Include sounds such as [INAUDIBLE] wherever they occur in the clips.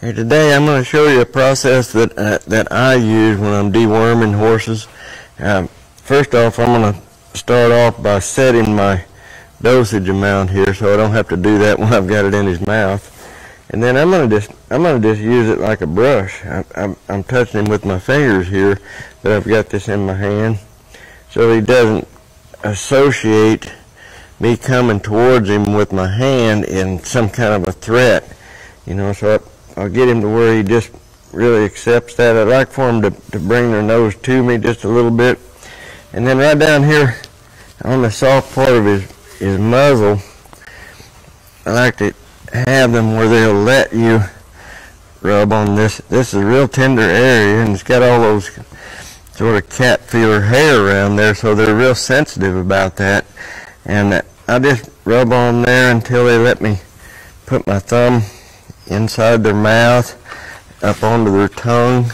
Here today I'm going to show you a process that uh, that I use when I'm deworming horses. Um, first off, I'm going to start off by setting my dosage amount here so I don't have to do that [LAUGHS] when I've got it in his mouth. And then I'm going to just I'm going to just use it like a brush. I, I'm, I'm touching him with my fingers here, but I've got this in my hand so he doesn't associate me coming towards him with my hand in some kind of a threat. You know, so I, I'll get him to where he just really accepts that. I'd like for him to, to bring their nose to me just a little bit. And then right down here on the soft part of his, his muzzle, I like to have them where they'll let you rub on this. This is a real tender area and it's got all those sort of cat feeler hair around there so they're real sensitive about that. And I just rub on there until they let me put my thumb inside their mouth, up onto their tongue,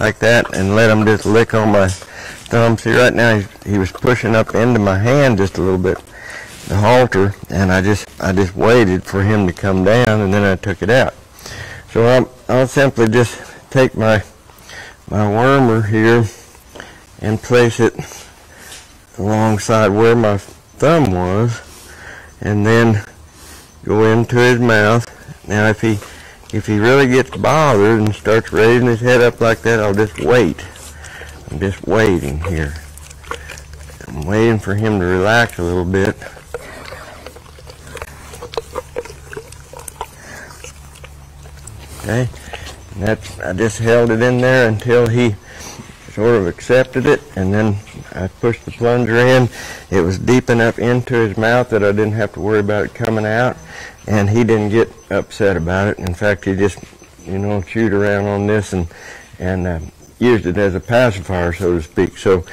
like that, and let them just lick on my thumb. See, right now he, he was pushing up into my hand just a little bit, the halter, and I just I just waited for him to come down, and then I took it out. So I'll, I'll simply just take my my wormer here and place it alongside where my thumb was and then go into his mouth. Now if he if he really gets bothered and starts raising his head up like that, I'll just wait. I'm just waiting here. I'm waiting for him to relax a little bit. Okay, and that's I just held it in there until he sort of accepted it, and then I pushed the plunger in. It was deep enough into his mouth that I didn't have to worry about it coming out, and he didn't get upset about it. In fact, he just, you know, chewed around on this and and uh, used it as a pacifier, so to speak. So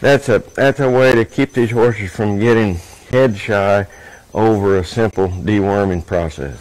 that's a that's a way to keep these horses from getting head shy over a simple deworming process.